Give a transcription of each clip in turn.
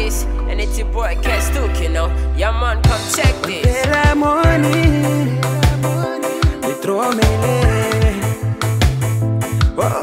this. And it's your boy, Cat Stook, you know. Yeah, man, come check this. Pela money, nitromele. Oh,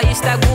país está